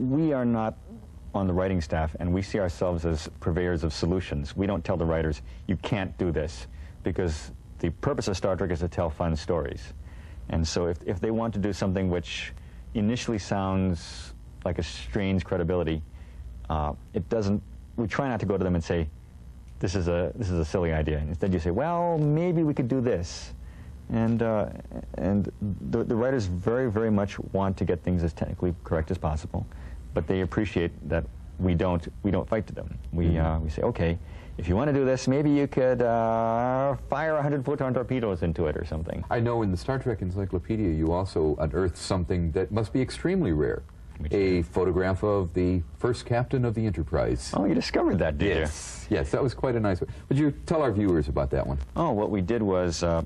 we are not on the writing staff, and we see ourselves as purveyors of solutions. We don't tell the writers, you can't do this, because the purpose of Star Trek is to tell fun stories. And so if, if they want to do something which initially sounds like a strange credibility, uh, it doesn't, we try not to go to them and say, this is a, this is a silly idea. Instead you say, well, maybe we could do this. And, uh, and the, the writers very, very much want to get things as technically correct as possible, but they appreciate that we don't, we don't fight to them. We, Mm-hmm. uh, we say, okay, if you want to do this, maybe you could uh, fire 100 photon torpedoes into it or something. I know in the Star Trek Encyclopedia you also unearthed something that must be extremely rare. Which A photograph of the first captain of the Enterprise. Oh, you discovered that, did you? yes. Yes, that was quite a nice one. Would you tell our viewers about that one? Oh, what we did was, uh,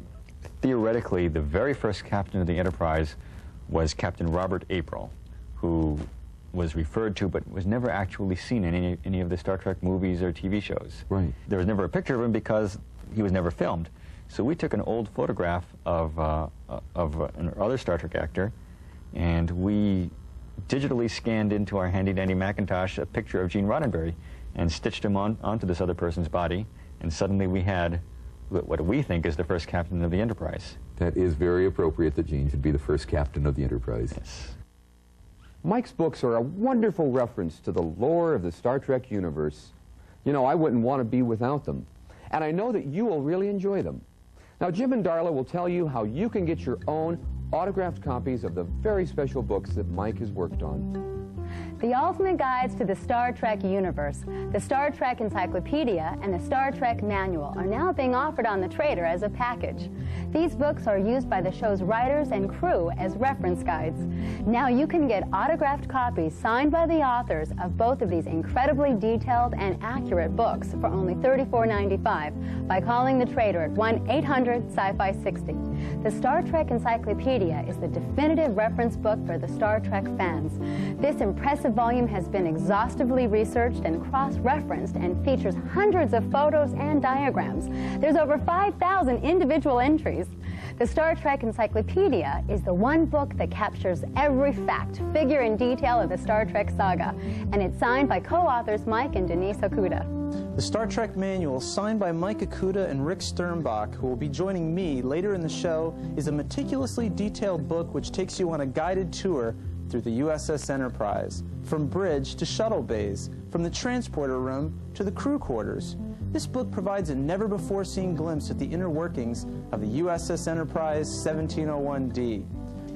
theoretically, the very first captain of the Enterprise was Captain Robert April, who was referred to but was never actually seen in any, any of the Star Trek movies or TV shows. Right. There was never a picture of him because he was never filmed. So we took an old photograph of, uh, of another Star Trek actor, and we digitally scanned into our handy-dandy Macintosh a picture of Gene Roddenberry and stitched him on, onto this other person's body, and suddenly we had wh- what we think is the first captain of the Enterprise. That is very appropriate that Gene should be the first captain of the Enterprise. Yes. Mike's books are a wonderful reference to the lore of the Star Trek universe. You know, I wouldn't want to be without them. And I know that you will really enjoy them. Now, Jim and Darla will tell you how you can get your own autographed copies of the very special books that Mike has worked on. The ultimate guides to the Star Trek universe, the Star Trek Encyclopedia, and the Star Trek Manual are now being offered on the Trader as a package. These books are used by the show's writers and crew as reference guides. Now you can get autographed copies signed by the authors of both of these incredibly detailed and accurate books for only $34.95 by calling the Trader at 1-800-SCI-FI-60. The Star Trek Encyclopedia is the definitive reference book for the Star Trek fans. This impressive volume has been exhaustively researched and cross-referenced and features hundreds of photos and diagrams. There's over 5,000 individual entries. The Star Trek Encyclopedia is the one book that captures every fact, figure, and detail of the Star Trek saga, and it's signed by co-authors Mike and Denise Okuda. The Star Trek Manual, signed by Mike Okuda and Rick Sternbach, who will be joining me later in the show, is a meticulously detailed book which takes you on a guided tour through the USS Enterprise, from bridge to shuttle bays, from the transporter room to the crew quarters. This book provides a never-before-seen glimpse at the inner workings of the USS Enterprise 1701D.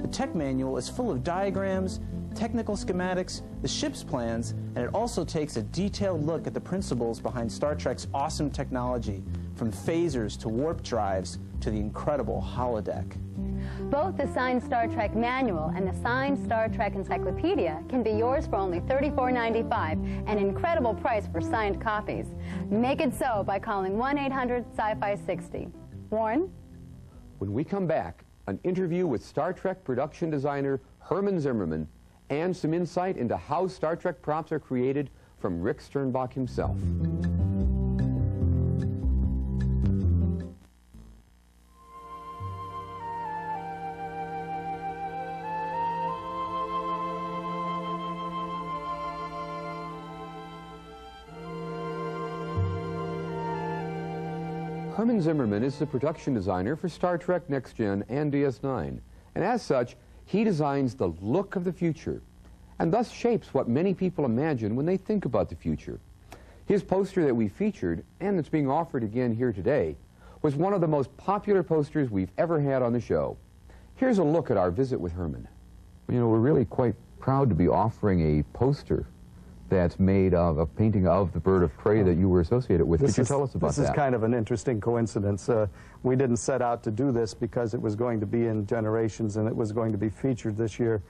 The tech manual is full of diagrams, technical schematics, the ship's plans, and it also takes a detailed look at the principles behind Star Trek's awesome technology, from phasers to warp drives to the incredible holodeck. Both the signed Star Trek Manual and the signed Star Trek Encyclopedia can be yours for only $34.95, an incredible price for signed copies. Make it so by calling 1-800-SCI-FI-60. Warren? When we come back, an interview with Star Trek production designer Herman Zimmerman and some insight into how Star Trek props are created from Rick Sternbach himself. Herman Zimmerman is the production designer for Star Trek Next Gen and DS9. And as such, he designs the look of the future and thus shapes what many people imagine when they think about the future. His poster that we featured, and that's being offered again here today, was one of the most popular posters we've ever had on the show. Here's a look at our visit with Herman. You know, we're really quite proud to be offering a poster that's made of a painting of the bird of prey that you were associated with. Could you is, tell us about this that? is kind of an interesting coincidence. Uh, we didn't set out to do this because it was going to be in Generations and it was going to be featured this year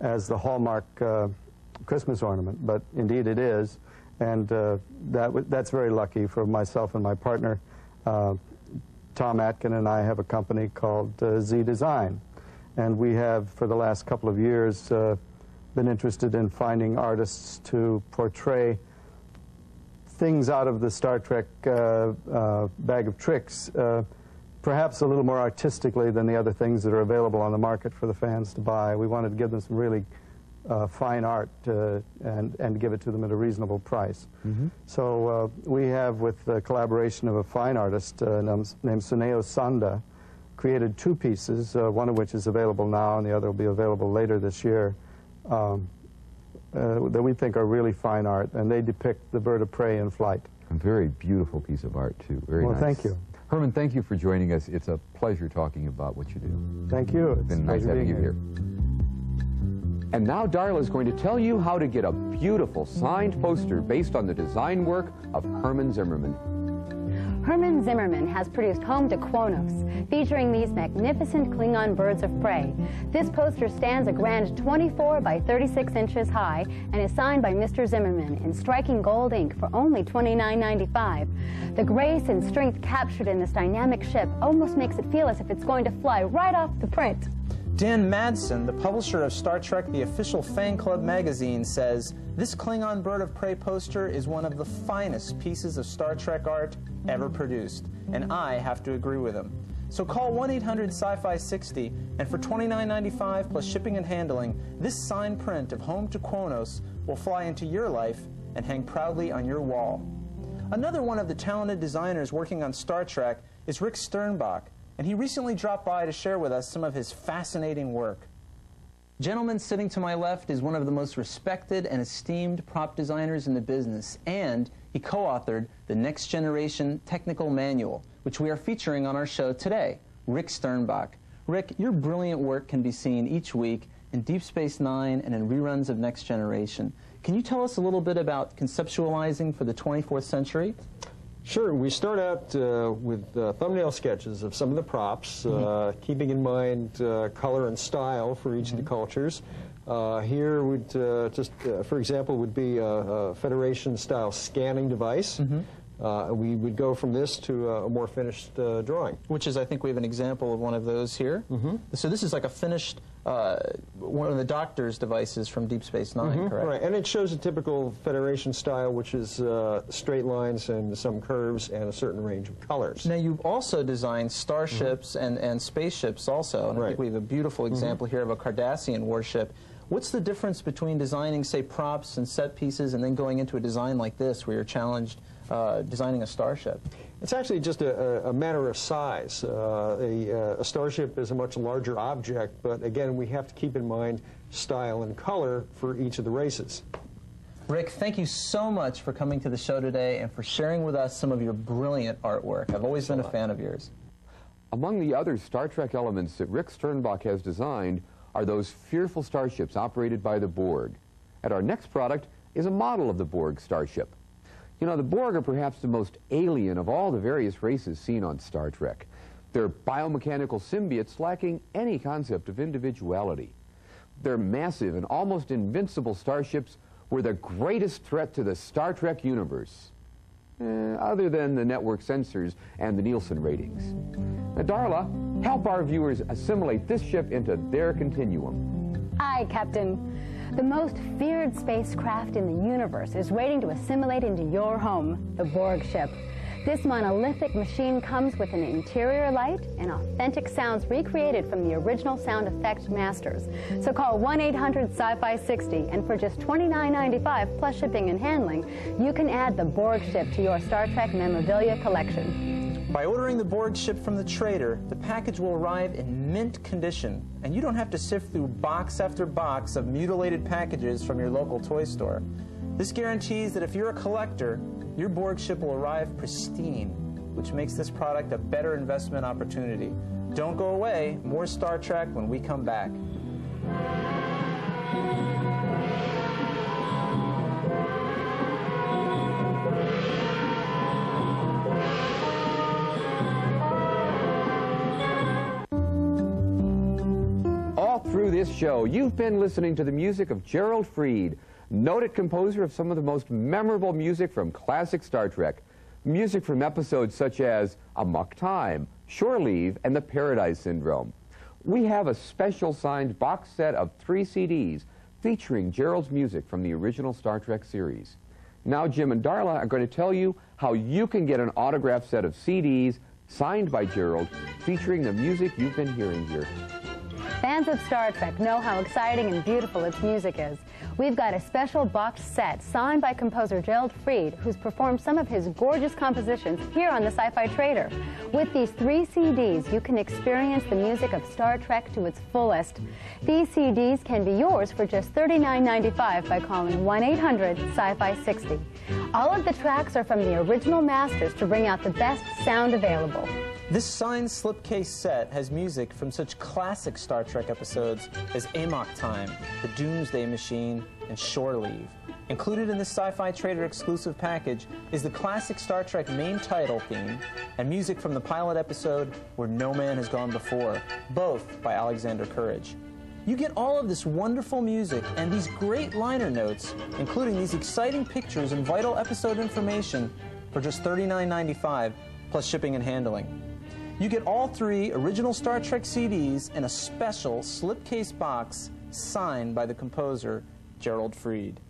as the Hallmark uh, Christmas ornament, but indeed it is. And uh, that w- that's very lucky for myself and my partner. Uh, Tom Atkin and I have a company called uh, Z Design. And we have, for the last couple of years, uh, been interested in finding artists to portray things out of the Star Trek uh, uh, bag of tricks, uh, perhaps a little more artistically than the other things that are available on the market for the fans to buy. We wanted to give them some really uh, fine art uh, and, and give it to them at a reasonable price. So uh, we have, with the collaboration of a fine artist uh, named, named Tsuneo Sanda, created two pieces, uh, one of which is available now and the other will be available later this year, um, uh, that we think are really fine art, and they depict the bird of prey in flight. A very beautiful piece of art, too. Very Well, nice. thank you. Herman, thank you for joining us. It's a pleasure talking about what you do. Thank you. It's It's been nice having you here. And now Darla is going to tell you how to get a beautiful signed poster based on the design work of Herman Zimmerman. Herman Zimmerman has produced Home to Kronos, featuring these magnificent Klingon birds of prey. This poster stands a grand 24 by 36 inches high and is signed by Mr. Zimmerman in striking gold ink for only $29.95. The grace and strength captured in this dynamic ship almost makes it feel as if it's going to fly right off the print. Dan Madsen, the publisher of Star Trek The Official Fan Club magazine, says this Klingon Bird of Prey poster is one of the finest pieces of Star Trek art ever produced, and I have to agree with him. So call 1 800 Sci Fi 60, and for $29.95 plus shipping and handling, this signed print of Home to Kronos will fly into your life and hang proudly on your wall. Another one of the talented designers working on Star Trek is Rick Sternbach, and he recently dropped by to share with us some of his fascinating work. Gentleman sitting to my left is one of the most respected and esteemed prop designers in the business, and he co authored the Next Generation Technical Manual, which we are featuring on our show today. Rick Sternbach. Rick, your brilliant work can be seen each week in Deep Space Nine and in reruns of Next Generation. Can you tell us a little bit about conceptualizing for the 24th century? Sure. We start out uh, with uh, thumbnail sketches of some of the props, uh, keeping in mind uh, color and style for each of the cultures. Uh, here would uh, just, uh, for example, would be a, a Federation-style scanning device. Uh, we would go from this to a, a more finished uh, drawing. which is I think we have an example of one of those here. Mm-hmm. So this is like a finished uh, one of the doctor's devices from Deep Space 9 correct? Right, and it shows a typical Federation style, which is uh, straight lines and some curves and a certain range of colors. Now you've also designed starships and, and spaceships also, and I Right. think we have a beautiful example here of a Cardassian warship. What's the difference between designing, say, props and set pieces, and then going into a design like this, where you're challenged uh, designing a starship? It's actually just a, a, a matter of size. Uh, a, uh, a starship is a much larger object, but again, we have to keep in mind style and color for each of the races. Rick, thank you so much for coming to the show today and for sharing with us some of your brilliant artwork. I've always been a fan of yours. Among the other Star Trek elements that Rick Sternbach has designed are those fearful starships operated by the Borg. And our next product is a model of the Borg starship. You know, the Borg are perhaps the most alien of all the various races seen on Star Trek. They're biomechanical symbiotes lacking any concept of individuality. Their massive and almost invincible starships were the greatest threat to the Star Trek universe. Eh, other than the network censors and the Nielsen ratings. Now, Darla, help our viewers assimilate this ship into their continuum. Aye, Captain. The most feared spacecraft in the universe is waiting to assimilate into your home, the Borg ship. This monolithic machine comes with an interior light and authentic sounds recreated from the original sound effect masters. So call 1-800-SCI-FI-60 and for just $29.95 plus shipping and handling, you can add the Borg ship to your Star Trek memorabilia collection. By ordering the Borg ship from the trader, the package will arrive in mint condition, and you don't have to sift through box after box of mutilated packages from your local toy store. This guarantees that if you're a collector, your Borg ship will arrive pristine, which makes this product a better investment opportunity. Don't go away. More Star Trek when we come back. Show, you've been listening to the music of Gerald Fried, noted composer of some of the most memorable music from classic Star Trek. Music from episodes such as Amok Time, Shore Leave, and The Paradise Syndrome. We have a special signed box set of three CDs featuring Gerald's music from the original Star Trek series. Now, Jim and Darla are going to tell you how you can get an autographed set of CDs signed by Gerald featuring the music you've been hearing here. Fans of Star Trek know how exciting and beautiful its music is. We've got a special box set signed by composer Gerald Fried, who's performed some of his gorgeous compositions here on the Sci-Fi Trader. With these three CDs, you can experience the music of Star Trek to its fullest. These CDs can be yours for just $39.95 by calling 1-800-SCI-FI60. All of the tracks are from the original masters to bring out the best sound available. This signed slipcase set has music from such classic Star Trek episodes as Amok Time, The Doomsday Machine, and Shore Leave. Included in this Sci-Fi Trader exclusive package is the classic Star Trek main title theme and music from the pilot episode Where No Man Has Gone Before, both by Alexander Courage. You get all of this wonderful music and these great liner notes, including these exciting pictures and vital episode information for just $39.95 plus shipping and handling. You get all three original Star Trek CDs in a special slipcase box signed by the composer, Gerald Fried.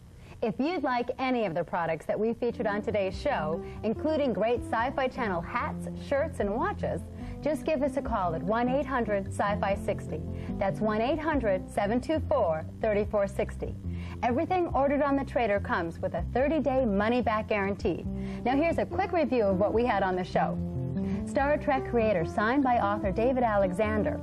If you'd like any of the products that we featured on today's show, including great Sci-Fi Channel hats, shirts, and watches, just give us a call at 1-800-SCI-FI60. That's 1-800-724-3460. Everything ordered on the Trader comes with a 30-day money-back guarantee. Now here's a quick review of what we had on the show. Star Trek creator signed by author David Alexander.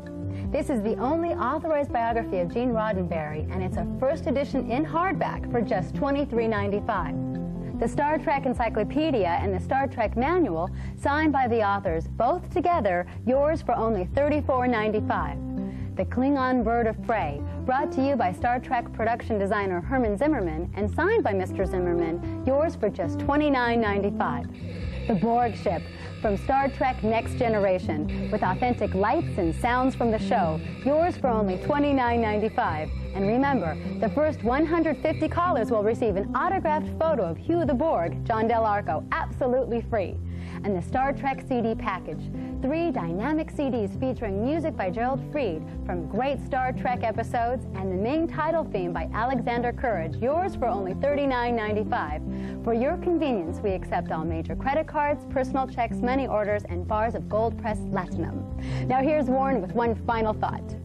This is the only authorized biography of Gene Roddenberry, and it's a first edition in hardback for just $23.95. The Star Trek Encyclopedia and the Star Trek Manual, signed by the authors, both together, yours for only $34.95. The Klingon Bird of Prey, brought to you by Star Trek production designer Herman Zimmerman and signed by Mr. Zimmerman, yours for just $29.95. The Borg Ship, from Star Trek Next Generation, with authentic lights and sounds from the show, yours for only $29.95. And remember, the first 150 callers will receive an autographed photo of Hugh the Borg, John Del Arco, absolutely free. And the Star Trek CD package, three dynamic CDs featuring music by Gerald Fried from great Star Trek episodes and the main title theme by Alexander Courage, yours for only $39.95. For your convenience, we accept all major credit cards, personal checks, money orders, and bars of gold pressed platinum. Now here's Warren with one final thought.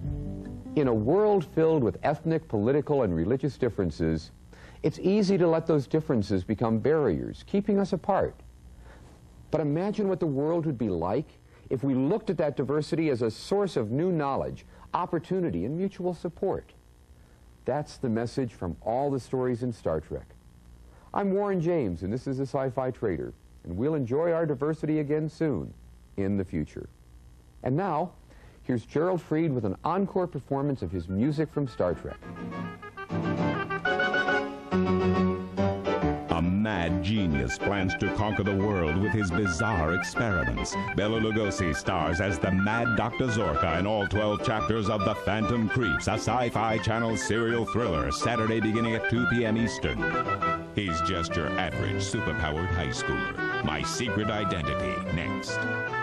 In a world filled with ethnic, political, and religious differences, it's easy to let those differences become barriers, keeping us apart. But imagine what the world would be like if we looked at that diversity as a source of new knowledge, opportunity, and mutual support. That's the message from all the stories in Star Trek. I'm Warren James, and this is the Sci-Fi Trader, and we'll enjoy our diversity again soon in the future. And now, here's Gerald Fried with an encore performance of his music from Star Trek. Genius plans to conquer the world with his bizarre experiments. Bela Lugosi stars as the mad Dr. Zorka in all 12 chapters of The Phantom Creeps, a sci-fi channel serial thriller, Saturday beginning at 2 p.m. Eastern. He's just your average superpowered high schooler. My Secret Identity, next.